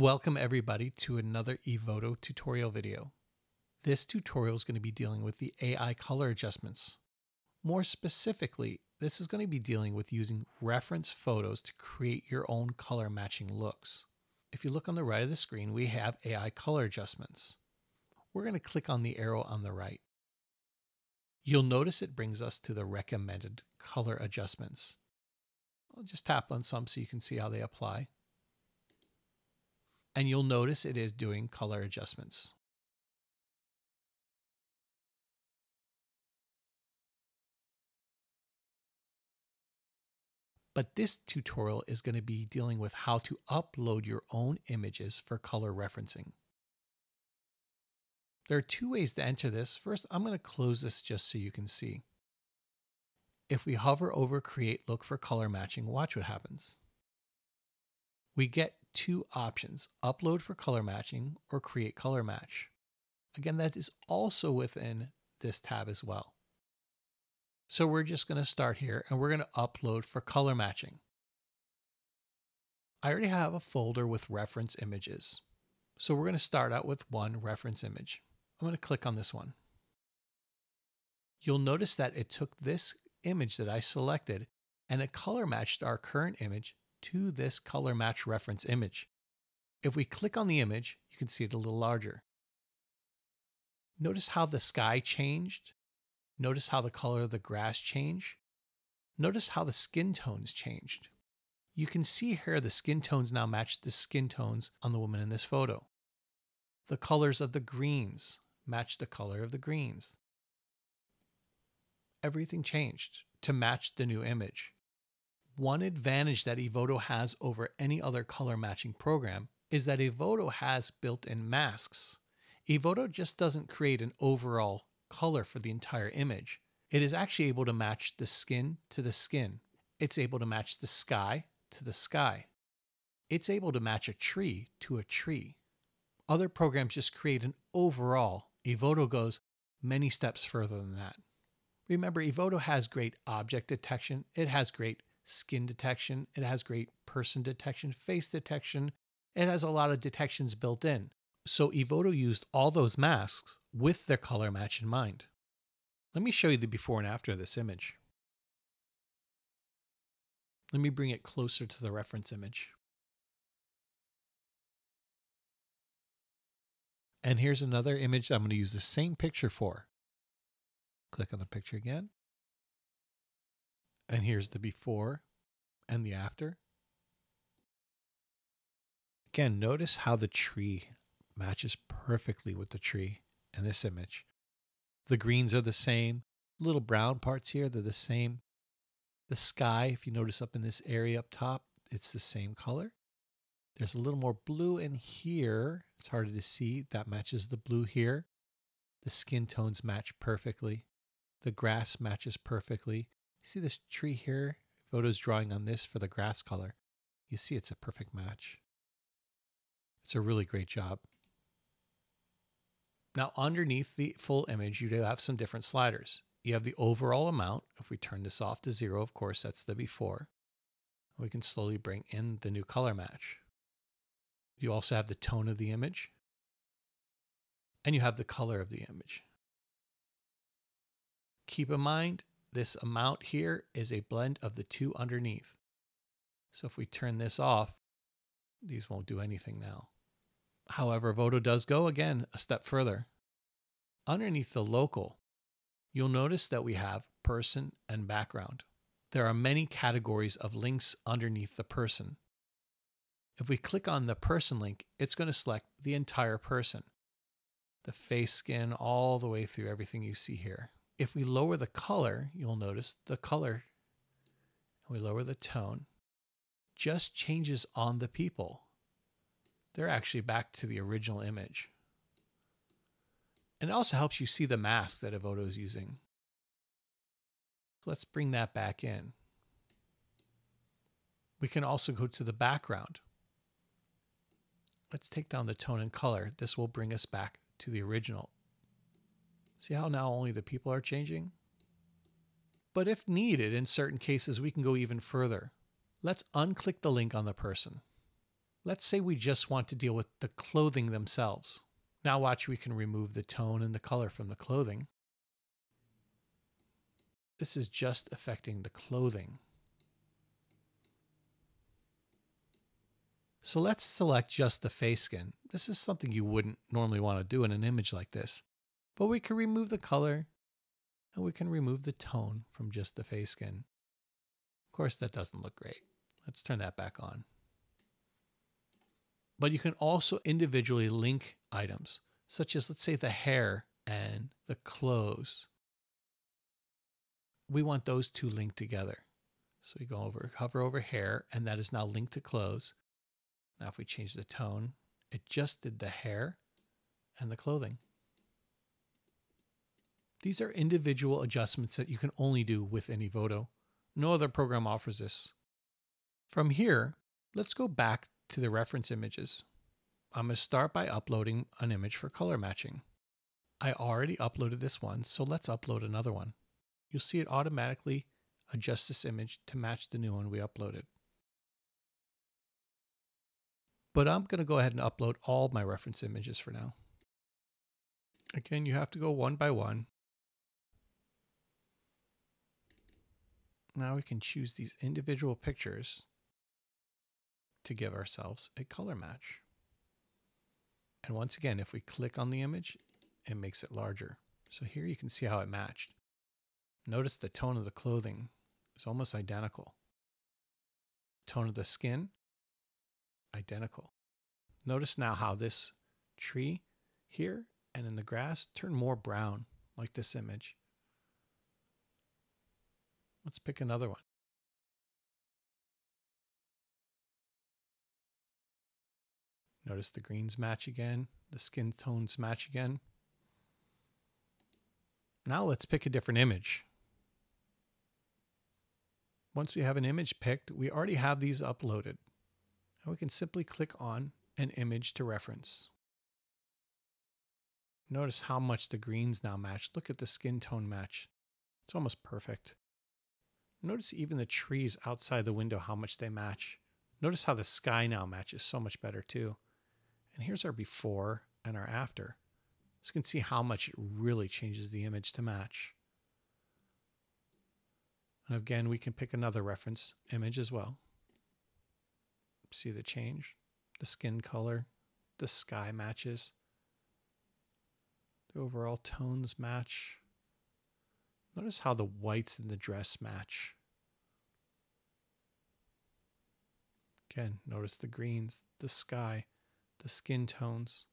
Welcome everybody to another Evoto tutorial video. This tutorial is going to be dealing with the AI color adjustments. More specifically, this is going to be dealing with using reference photos to create your own color matching looks. If you look on the right of the screen, we have AI color adjustments. We're going to click on the arrow on the right. You'll notice it brings us to the recommended color adjustments. I'll just tap on some so you can see how they apply and you'll notice it is doing color adjustments. But this tutorial is going to be dealing with how to upload your own images for color referencing. There are two ways to enter this. First, I'm going to close this just so you can see. If we hover over Create Look for Color Matching, watch what happens. We get two options upload for color matching or create color match. Again, that is also within this tab as well. So we're just going to start here and we're going to upload for color matching. I already have a folder with reference images. So we're going to start out with one reference image. I'm going to click on this one. You'll notice that it took this image that I selected and it color matched our current image to this color match reference image. If we click on the image, you can see it a little larger. Notice how the sky changed. Notice how the color of the grass changed. Notice how the skin tones changed. You can see here the skin tones now match the skin tones on the woman in this photo. The colors of the greens match the color of the greens. Everything changed to match the new image. One advantage that Evoto has over any other color matching program is that Evoto has built in masks. Evoto just doesn't create an overall color for the entire image. It is actually able to match the skin to the skin. It's able to match the sky to the sky. It's able to match a tree to a tree. Other programs just create an overall. Evoto goes many steps further than that. Remember, Evoto has great object detection. It has great skin detection, it has great person detection, face detection. It has a lot of detections built in. So Evoto used all those masks with their color match in mind. Let me show you the before and after of this image. Let me bring it closer to the reference image. And here's another image I'm going to use the same picture for. Click on the picture again. And here's the before and the after. Again, notice how the tree matches perfectly with the tree in this image. The greens are the same. Little brown parts here, they're the same. The sky, if you notice up in this area up top, it's the same color. There's a little more blue in here. It's harder to see. That matches the blue here. The skin tones match perfectly. The grass matches perfectly. See this tree here? Evoto's drawing on this for the grass color. You see it's a perfect match. It's a really great job. Now underneath the full image, you do have some different sliders. You have the overall amount. If we turn this off to zero, of course, that's the before. We can slowly bring in the new color match. You also have the tone of the image. And you have the color of the image. Keep in mind, this amount here is a blend of the two underneath. So if we turn this off, these won't do anything now. However, Evoto does go again a step further. Underneath the local, you'll notice that we have person and background. There are many categories of links underneath the person. If we click on the person link, it's going to select the entire person, the face skin, all the way through everything you see here. If we lower the color, you'll notice the color, we lower the tone, just changes on the people. They're actually back to the original image. And it also helps you see the mask that Evoto is using. Let's bring that back in. We can also go to the background. Let's take down the tone and color. This will bring us back to the original See how now only the people are changing? But if needed, in certain cases, we can go even further. Let's unclick the link on the person. Let's say we just want to deal with the clothing themselves. Now watch, we can remove the tone and the color from the clothing. This is just affecting the clothing. So let's select just the face skin. This is something you wouldn't normally want to do in an image like this, but we can remove the color and we can remove the tone from just the face skin. Of course, that doesn't look great. Let's turn that back on. But you can also individually link items, such as, let's say, the hair and the clothes. We want those two linked together. So we go over, hover over hair, and that is now linked to clothes. Now, if we change the tone, it just did the hair and the clothing. These are individual adjustments that you can only do within Evoto. No other program offers this. From here, let's go back to the reference images. I'm going to start by uploading an image for color matching. I already uploaded this one, so let's upload another one. You'll see it automatically adjust this image to match the new one we uploaded. But I'm going to go ahead and upload all my reference images for now. Again, you have to go one by one. Now we can choose these individual pictures to give ourselves a color match. And once again, if we click on the image, it makes it larger. So here you can see how it matched. Notice the tone of the clothing is almost identical. Tone of the skin, identical. Notice now how this tree here and in the grass turn more brown like this image. Let's pick another one. Notice the greens match again, the skin tones match again. Now let's pick a different image. Once we have an image picked, we already have these uploaded. And we can simply click on an image to reference. Notice how much the greens now match. Look at the skin tone match. It's almost perfect. Notice even the trees outside the window, how much they match. Notice how the sky now matches so much better too. And here's our before and our after. So you can see how much it really changes the image to match. And again, we can pick another reference image as well. See the change, the skin color, the sky matches, the overall tones match. Notice how the whites in the dress match. Again, notice the greens, the sky, the skin tones.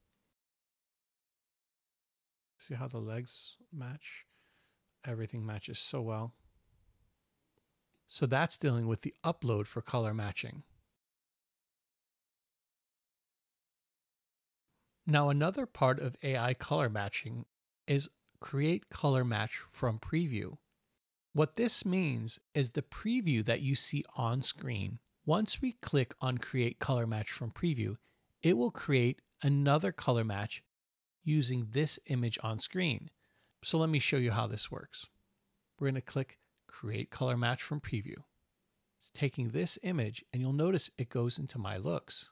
See how the legs match? Everything matches so well. So that's dealing with the upload for color matching. Now, another part of AI color matching is create color match from preview. What this means is the preview that you see on screen. Once we click on create color match from preview, it will create another color match using this image on screen. So let me show you how this works. We're going to click create color match from preview. It's taking this image and you'll notice it goes into my looks.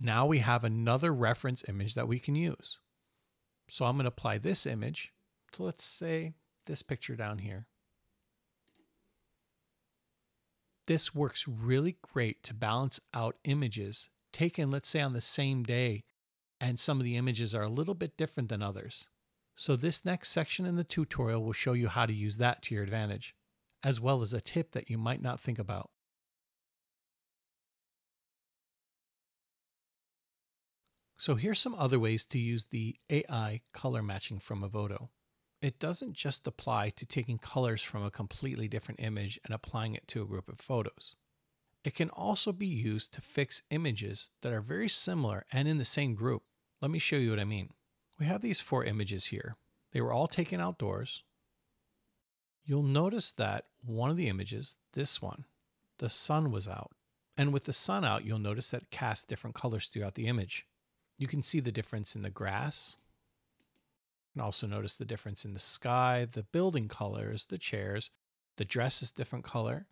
Now we have another reference image that we can use. So I'm going to apply this image to let's say this picture down here. This works really great to balance out images taken, let's say, on the same day, and some of the images are a little bit different than others. So this next section in the tutorial will show you how to use that to your advantage, as well as a tip that you might not think about. So here's some other ways to use the AI color matching from Evoto. It doesn't just apply to taking colors from a completely different image and applying it to a group of photos. It can also be used to fix images that are very similar and in the same group. Let me show you what I mean. We have these four images here. They were all taken outdoors. You'll notice that one of the images, this one, the sun was out. And with the sun out, you'll notice that it casts different colors throughout the image. You can see the difference in the grass. You can also notice the difference in the sky, the building colors, the chairs. The dress is different color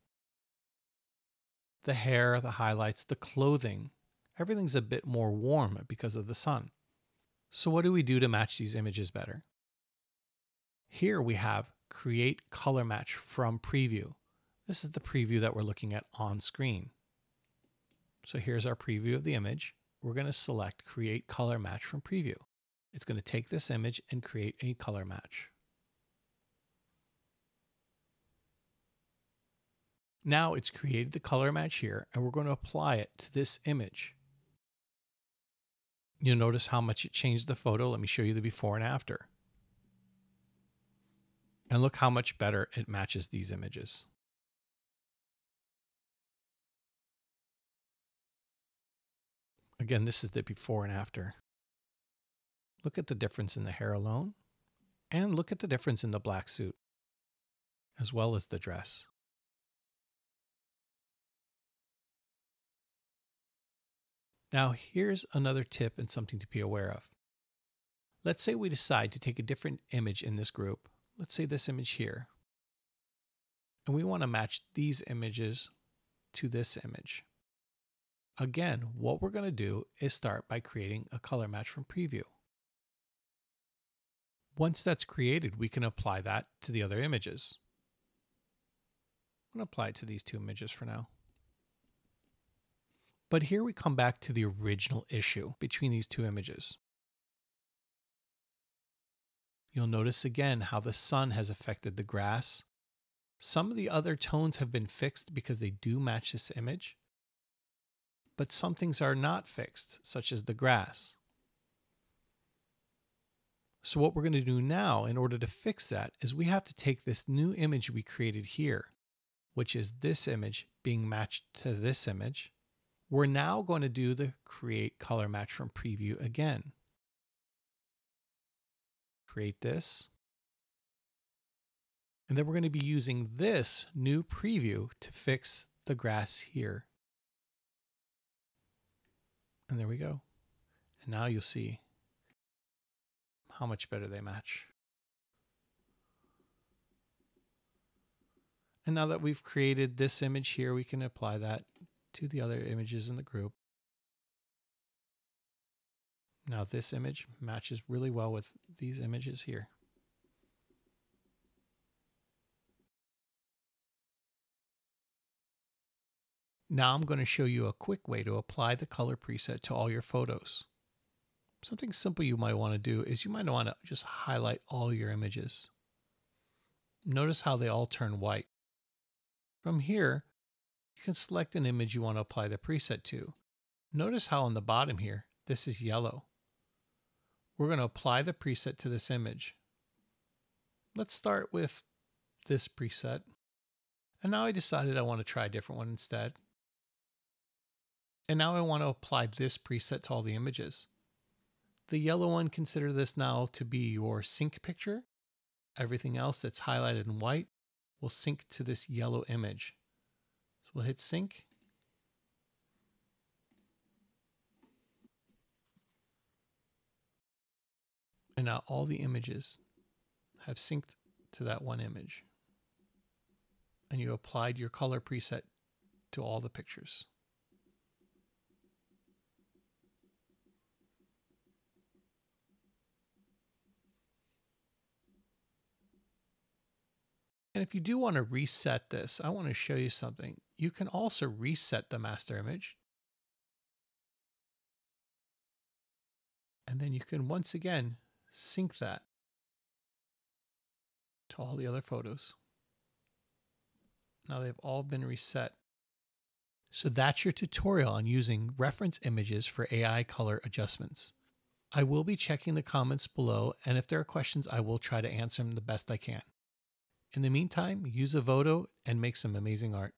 the hair, the highlights, the clothing, everything's a bit more warm because of the sun. So what do we do to match these images better? Here we have create color match from preview. This is the preview that we're looking at on screen. So here's our preview of the image. We're going to select create color match from preview. It's going to take this image and create a color match. Now it's created the color match here and we're going to apply it to this image. You'll notice how much it changed the photo. Let me show you the before and after. And look how much better it matches these images. Again, this is the before and after. Look at the difference in the hair alone, and look at the difference in the black suit, as well as the dress. Now, here's another tip and something to be aware of. Let's say we decide to take a different image in this group. Let's say this image here. And we want to match these images to this image. Again, what we're going to do is start by creating a color match from preview. Once that's created, we can apply that to the other images. I'm going to apply it to these two images for now. But here we come back to the original issue between these two images. You'll notice again how the sun has affected the grass. Some of the other tones have been fixed because they do match this image, but some things are not fixed, such as the grass. So what we're going to do now in order to fix that is we have to take this new image we created here, which is this image being matched to this image, we're now going to do the create color match from preview again. Create this. And then we're going to be using this new preview to fix the grass here. And there we go. And now you'll see how much better they match. And now that we've created this image here, we can apply that to the other images in the group. Now this image matches really well with these images here. Now I'm going to show you a quick way to apply the color preset to all your photos. Something simple you might want to do is you might want to just highlight all your images. Notice how they all turn white. From here, you can select an image you want to apply the preset to. Notice how on the bottom here, this is yellow. We're going to apply the preset to this image. Let's start with this preset. And now I decided I want to try a different one instead. And now I want to apply this preset to all the images. The yellow one, consider this now to be your sync picture. Everything else that's highlighted in white will sync to this yellow image. So we'll hit sync. And now all the images have synced to that one image. And you applied your color preset to all the pictures. And if you do want to reset this, I want to show you something. You can also reset the master image. And then you can once again sync that to all the other photos. Now they've all been reset. So that's your tutorial on using reference images for AI color adjustments. I will be checking the comments below, and if there are questions, I will try to answer them the best I can. In the meantime, use a Evoto and make some amazing art.